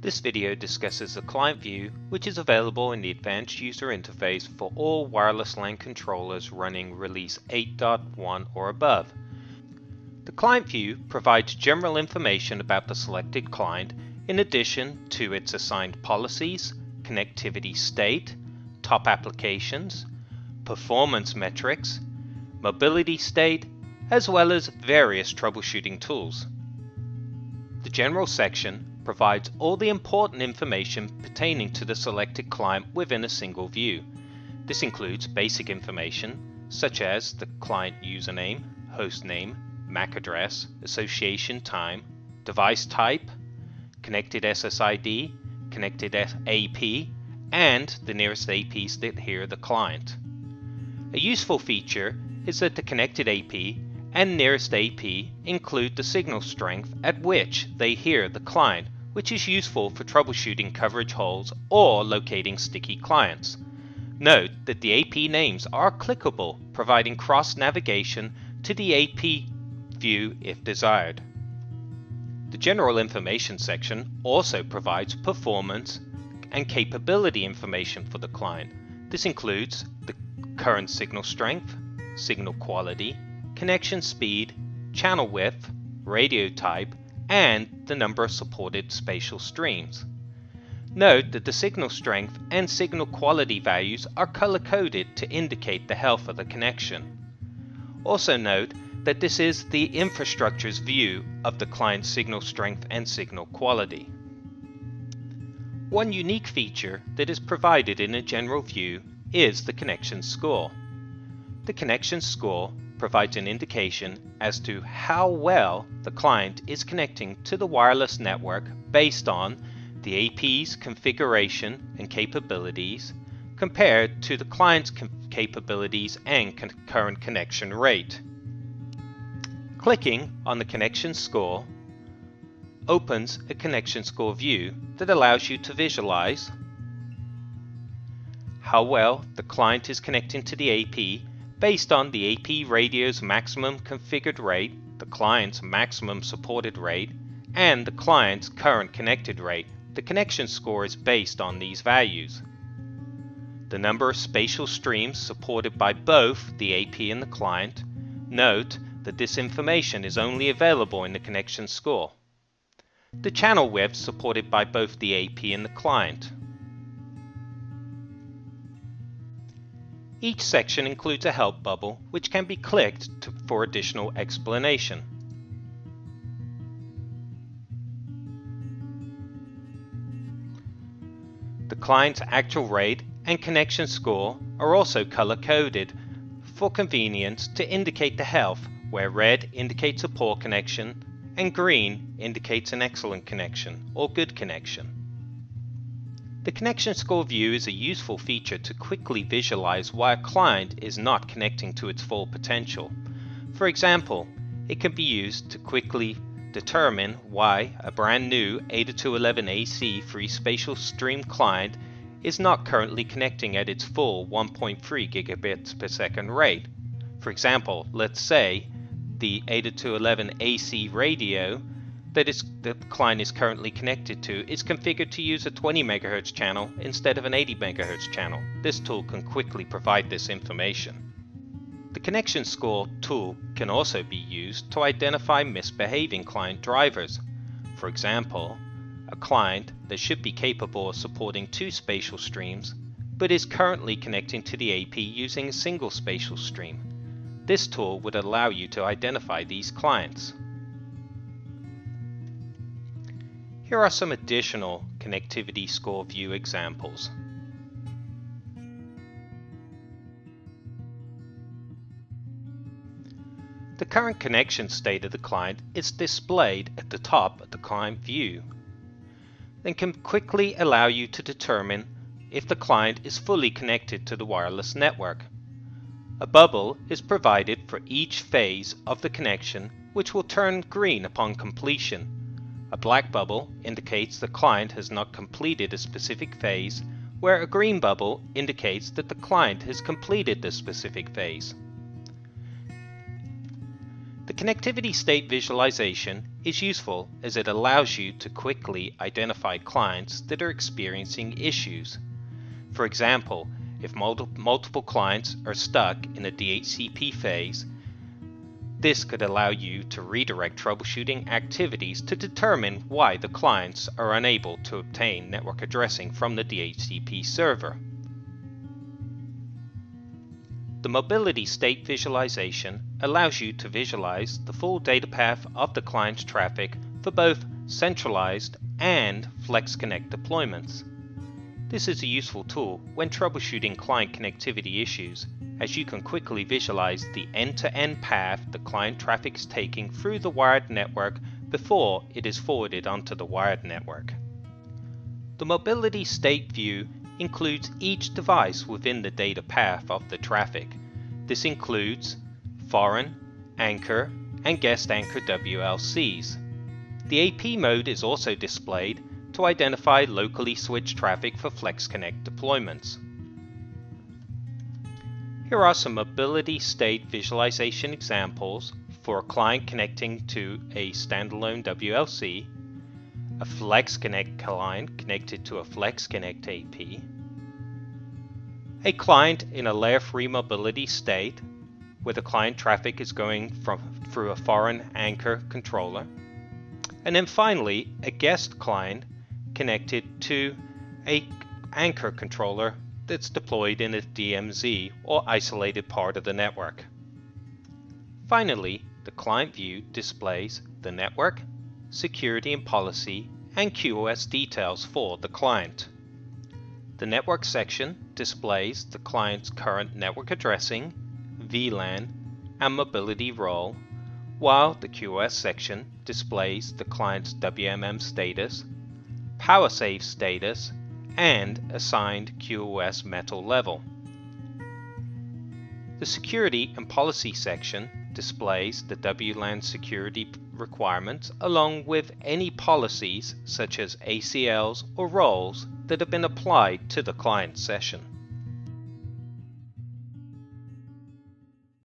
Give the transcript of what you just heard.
This video discusses the client view which is available in the Advanced User Interface for all wireless LAN controllers running release 8.1 or above. The client view provides general information about the selected client in addition to its assigned policies, connectivity state, top applications, performance metrics, mobility state, as well as various troubleshooting tools. The General section provides all the important information pertaining to the selected client within a single view. This includes basic information such as the client username, host name, MAC address, association time, device type, connected SSID, connected AP, and the nearest APs that hear the client. A useful feature is that the connected AP and nearest AP include the signal strength at which they hear the client, which is useful for troubleshooting coverage holes or locating sticky clients. Note that the AP names are clickable, providing cross navigation to the AP view if desired. The General Information section also provides performance and capability information for the client. This includes the current signal strength, signal quality, connection speed, channel width, radio type, and the number of supported spatial streams. Note that the signal strength and signal quality values are color-coded to indicate the health of the connection. Also note that this is the infrastructure's view of the client's signal strength and signal quality. One unique feature that is provided in a general view is the connection score. The connection score provides an indication as to how well the client is connecting to the wireless network based on the AP's configuration and capabilities compared to the client's capabilities and con current connection rate. Clicking on the connection score opens a connection score view that allows you to visualize how well the client is connecting to the AP based on the AP radio's maximum configured rate, the client's maximum supported rate, and the client's current connected rate. The connection score is based on these values. The number of spatial streams supported by both the AP and the client. Note that this information is only available in the connection score. The channel width supported by both the AP and the client. Each section includes a help bubble which can be clicked to, for additional explanation. The client's actual rate and connection score are also color-coded for convenience to indicate the health where red indicates a poor connection and green indicates an excellent connection or good connection. The connection score view is a useful feature to quickly visualize why a client is not connecting to its full potential. For example, it can be used to quickly determine why a brand new 802.11ac free spatial stream client is not currently connecting at its full 1.3 gigabits per second rate. For example, let's say the 802.11ac radio that is, the client is currently connected to is configured to use a 20 MHz channel instead of an 80 MHz channel. This tool can quickly provide this information. The connection score tool can also be used to identify misbehaving client drivers. For example, a client that should be capable of supporting two spatial streams but is currently connecting to the AP using a single spatial stream. This tool would allow you to identify these clients. Here are some additional connectivity score view examples. The current connection state of the client is displayed at the top of the client view and can quickly allow you to determine if the client is fully connected to the wireless network. A bubble is provided for each phase of the connection which will turn green upon completion a black bubble indicates the client has not completed a specific phase, where a green bubble indicates that the client has completed the specific phase. The connectivity state visualization is useful as it allows you to quickly identify clients that are experiencing issues. For example, if multiple clients are stuck in a DHCP phase, this could allow you to redirect troubleshooting activities to determine why the clients are unable to obtain network addressing from the DHCP server. The mobility state visualization allows you to visualize the full data path of the client's traffic for both centralized and FlexConnect deployments. This is a useful tool when troubleshooting client connectivity issues as you can quickly visualize the end-to-end path the client traffic is taking through the wired network before it is forwarded onto the wired network. The mobility state view includes each device within the data path of the traffic. This includes foreign, anchor, and guest anchor WLCs. The AP mode is also displayed to identify locally switched traffic for FlexConnect deployments. Here are some mobility state visualization examples for a client connecting to a standalone WLC, a FlexConnect client connected to a FlexConnect AP, a client in a layer 3 mobility state where the client traffic is going from, through a foreign anchor controller, and then finally a guest client connected to a anchor controller that's deployed in a DMZ or isolated part of the network. Finally, the client view displays the network, security and policy, and QoS details for the client. The network section displays the client's current network addressing, VLAN, and mobility role, while the QoS section displays the client's WMM status, power save status, and assigned QoS metal level. The Security and Policy section displays the WLAN security requirements along with any policies such as ACLs or roles that have been applied to the client session.